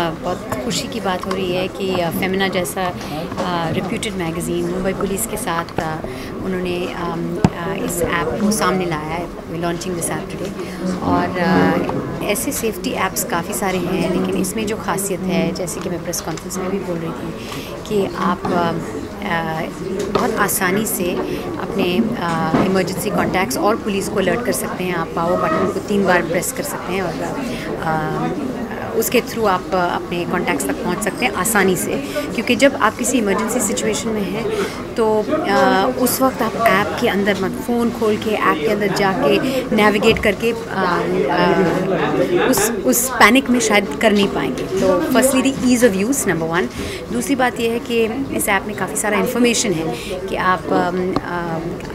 पहले बहुत खुशी की बात हो रही है कि फेमिना जैसा रिप्यूटेड मैगज़ीन मुंबई पुलिस के साथ उन्होंने इस ऐप को सामने लाया है लॉन्चिंग दिस ऐप टुडे और ऐसे सेफ्टी ऐप्स काफ़ी सारे हैं, लेकिन इसमें जो खासियत है, जैसे कि मैं प्रेस कॉन्फ्रेंस में भी बोल रही थी कि आप बहुत आसानी से अपने इमरजेंसी कॉन्टैक्ट्स और पुलिस को अलर्ट कर सकते हैं, आप पावर बटन को तीन बार प्रेस कर सकते हैं और उसके थ्रू आप अपने कॉन्टैक्ट्स तक पहुँच सकते हैं आसानी से। क्योंकि जब आप किसी इमरजेंसी सिचुएशन में हैं तो आ, उस वक्त आप ऐप के अंदर मत फ़ोन खोल के ऐप के अंदर जाके नेविगेट करके आ, आ, उस उस पैनिक में शायद कर नहीं पाएँगे। तो firstly the ease of use number one दूसरी बात यह है कि इस ऐप में काफ़ी सारा इन्फॉर्मेशन है कि आप आ,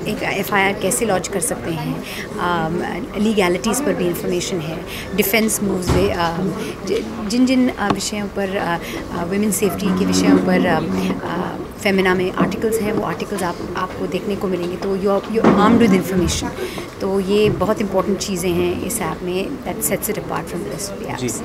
एक एफआईआर कैसे लॉन्च कर सकते हैं। लीगैलिटीज़ पर भी इंफॉर्मेशन है। डिफेंस मूव्स जिन जिन विषयों पर वुमेन सेफ्टी के विषयों पर फेमिना में आर्टिकल्स हैं वो आर्टिकल्स आप आपको देखने को मिलेंगे। तो you you armed with information तो ये बहुत इंपॉर्टेंट चीज़ें हैं इस ऐप में that sets it apart from this apps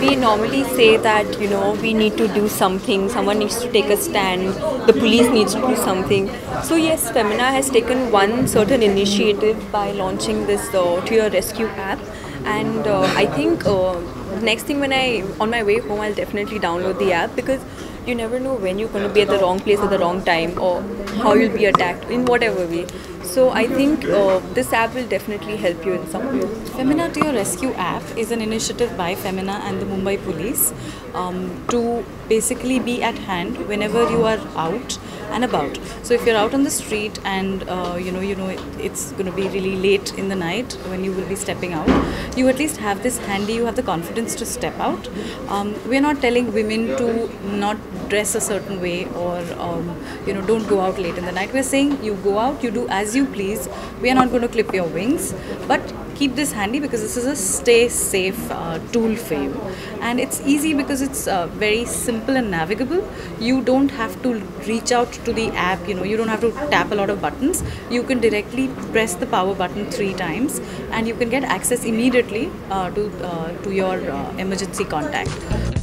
we normally see that you know we need to do something someone needs to take a stand the police needs to do something so yes Femina has taken one certain initiative by launching this to your rescue app and uh, I think uh, next thing when I on my way home I'll definitely download the app because you never know when you're going to be at the wrong place at the wrong time or how you'll be attacked in whatever way. So I think uh, this app will definitely help you in some way. Femina to Your Rescue app is an initiative by Femina and the Mumbai Police um, to basically be at hand whenever you are out and about. So if you're out on the street and uh, you know you know it, it's going to be really late in the night when you will be stepping out, you at least have this handy. You have the confidence to step out. Um, we're not telling women to not dress a certain way or um, you know don't go out late in the night. We're saying you go out, you do as you please. We are not going to clip your wings, but keep this handy because this is a stay safe uh, tool for you. And it's easy because it's uh, very simple and navigable. You don't have to reach out to the app you know. You don't have to tap a lot of buttons. You can directly press the power button three times and you can get access immediately uh, to uh, to your uh, emergency contact